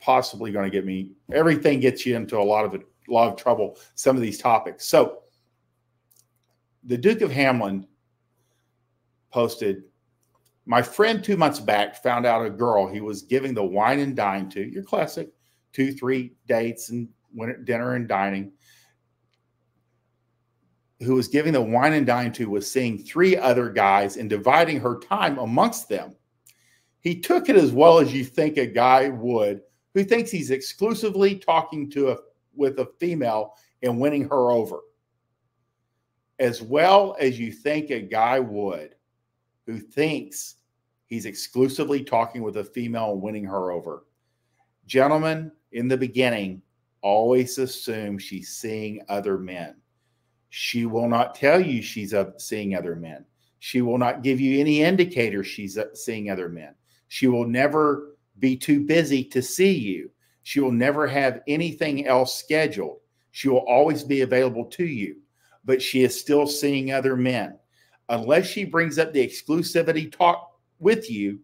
possibly going to get me. Everything gets you into a lot of a lot of trouble. Some of these topics. So, the Duke of Hamlin posted. My friend two months back found out a girl he was giving the wine and dine to. Your classic two, three dates and dinner and dining. Who was giving the wine and dine to was seeing three other guys and dividing her time amongst them. He took it as well as you think a guy would who thinks he's exclusively talking to a with a female and winning her over. As well as you think a guy would who thinks he's exclusively talking with a female and winning her over. Gentlemen, in the beginning, always assume she's seeing other men. She will not tell you she's seeing other men. She will not give you any indicator she's seeing other men. She will never be too busy to see you. She will never have anything else scheduled. She will always be available to you, but she is still seeing other men. Unless she brings up the exclusivity talk with you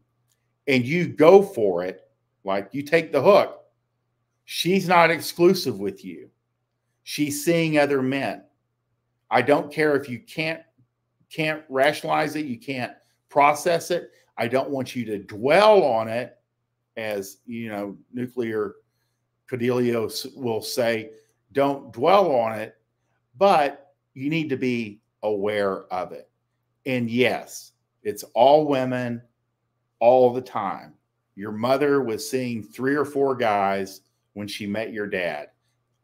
and you go for it, like you take the hook, she's not exclusive with you. She's seeing other men. I don't care if you can't can't rationalize it, you can't process it. I don't want you to dwell on it as, you know, nuclear Cordelia will say, don't dwell on it, but you need to be aware of it. And yes, it's all women all the time. Your mother was seeing three or four guys when she met your dad.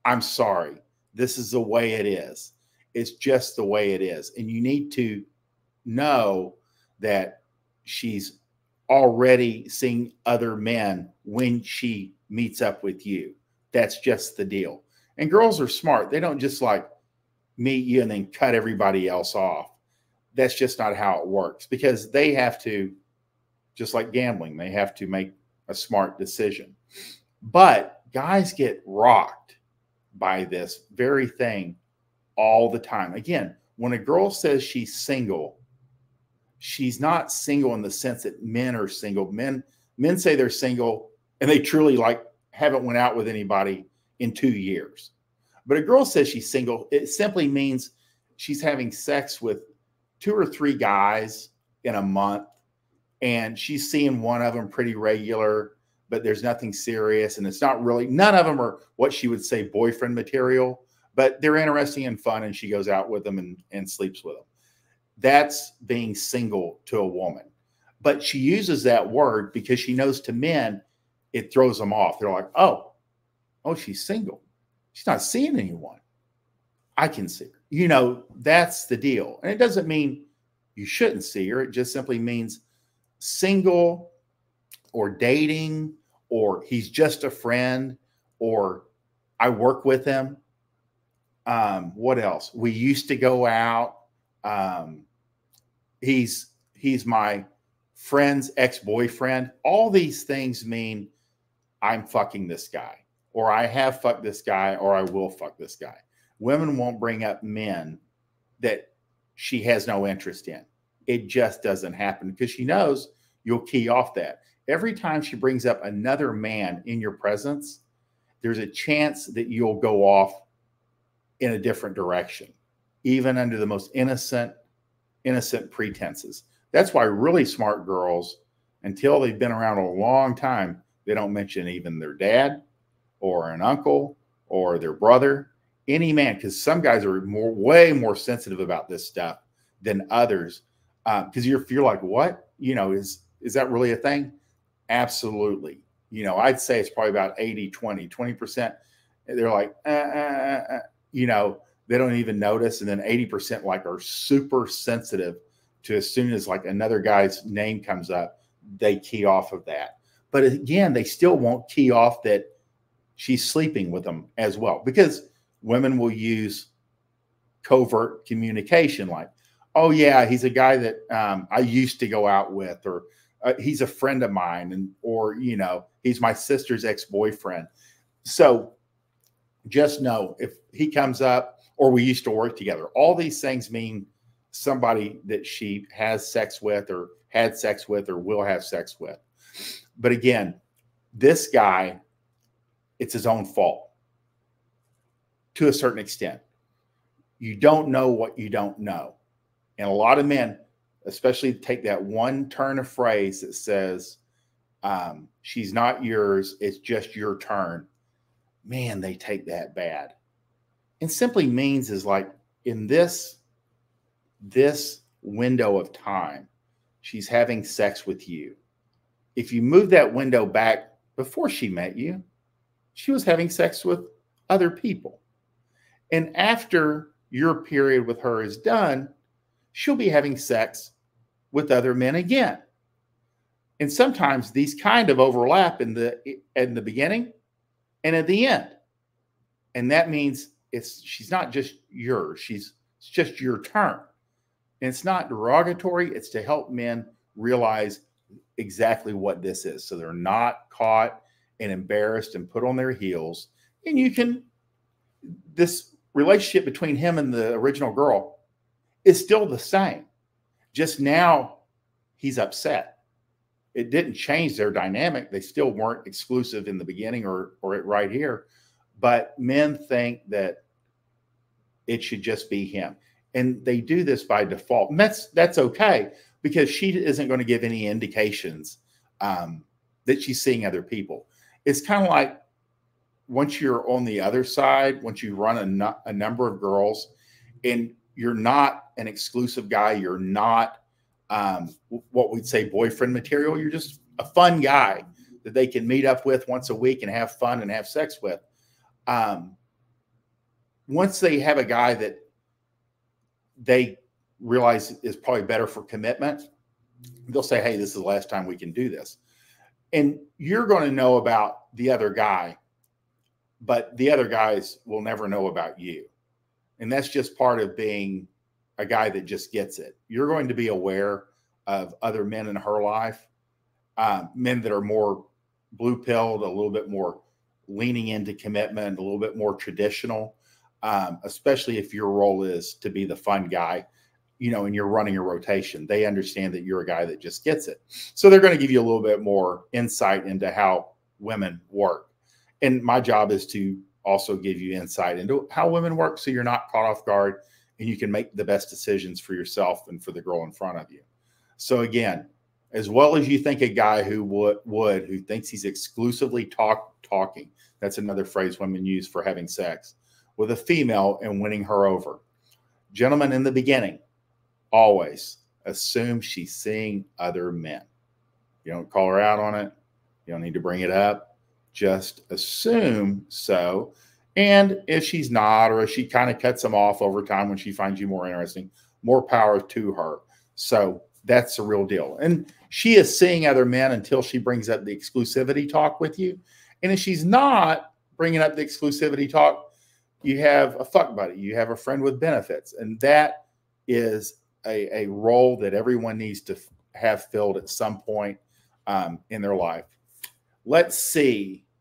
I'm sorry. This is the way it is. It's just the way it is. And you need to know that she's already seeing other men when she meets up with you. That's just the deal. And girls are smart. They don't just like meet you and then cut everybody else off. That's just not how it works because they have to, just like gambling, they have to make a smart decision. But guys get rocked by this very thing all the time. Again, when a girl says she's single, she's not single in the sense that men are single. Men men say they're single and they truly like haven't went out with anybody in 2 years. But a girl says she's single, it simply means she's having sex with two or three guys in a month and she's seeing one of them pretty regular but there's nothing serious and it's not really none of them are what she would say boyfriend material but they're interesting and fun and she goes out with them and, and sleeps with them that's being single to a woman. But she uses that word because she knows to men, it throws them off. They're like, oh, oh, she's single. She's not seeing anyone. I can see her. You know, that's the deal. And it doesn't mean you shouldn't see her. It just simply means single or dating or he's just a friend or I work with him. Um, what else? We used to go out. Um, he's he's my friend's ex-boyfriend. All these things mean I'm fucking this guy, or I have fucked this guy, or I will fuck this guy. Women won't bring up men that she has no interest in. It just doesn't happen because she knows you'll key off that. Every time she brings up another man in your presence, there's a chance that you'll go off in a different direction, even under the most innocent innocent pretenses. That's why really smart girls, until they've been around a long time, they don't mention even their dad or an uncle or their brother, any man, because some guys are more, way more sensitive about this stuff than others. Because uh, you're, you're like, what? You know, is is that really a thing? Absolutely. You know, I'd say it's probably about 80, 20, 20%. They're like, uh, uh, uh, uh you know, they don't even notice. And then 80% like are super sensitive to as soon as like another guy's name comes up, they key off of that. But again, they still won't key off that she's sleeping with them as well because women will use covert communication like, oh, yeah, he's a guy that um, I used to go out with, or uh, he's a friend of mine, and or, you know, he's my sister's ex boyfriend. So just know if he comes up, or we used to work together. All these things mean somebody that she has sex with or had sex with or will have sex with. But again, this guy, it's his own fault to a certain extent. You don't know what you don't know. And a lot of men, especially take that one turn of phrase that says, um, she's not yours, it's just your turn. Man, they take that bad. And simply means is like in this this window of time, she's having sex with you. If you move that window back before she met you, she was having sex with other people. And after your period with her is done, she'll be having sex with other men again. And sometimes these kind of overlap in the in the beginning and at the end. And that means it's she's not just yours, she's it's just your turn. And it's not derogatory, it's to help men realize exactly what this is. So they're not caught and embarrassed and put on their heels. And you can, this relationship between him and the original girl is still the same. Just now he's upset. It didn't change their dynamic. They still weren't exclusive in the beginning or, or it right here. But men think that it should just be him. And they do this by default. And that's that's okay because she isn't going to give any indications um, that she's seeing other people. It's kind of like once you're on the other side, once you run a, nu- a number of girls and you're not an exclusive guy, you're not um, what we'd say boyfriend material, you're just a fun guy that they can meet up with once a week and have fun and have sex with. Um, once they have a guy that they realize is probably better for commitment, they'll say, Hey, this is the last time we can do this. And you're going to know about the other guy, but the other guys will never know about you. And that's just part of being a guy that just gets it. You're going to be aware of other men in her life, um, men that are more blue pilled, a little bit more leaning into commitment, a little bit more traditional, um, especially if your role is to be the fun guy you know, and you're running a rotation, they understand that you're a guy that just gets it. So they're going to give you a little bit more insight into how women work. And my job is to also give you insight into how women work so you're not caught off guard and you can make the best decisions for yourself and for the girl in front of you. So again, as well as you think a guy who would would who thinks he's exclusively talk talking, that's another phrase women use for having sex with a female and winning her over. Gentlemen, in the beginning, always assume she's seeing other men. You don't call her out on it. You don't need to bring it up. Just assume so. And if she's not, or if she kind of cuts them off over time when she finds you more interesting, more power to her. So that's the real deal. And she is seeing other men until she brings up the exclusivity talk with you. And if she's not bringing up the exclusivity talk, you have a fuck buddy, you have a friend with benefits. And that is a, a role that everyone needs to have filled at some point um, in their life. Let's see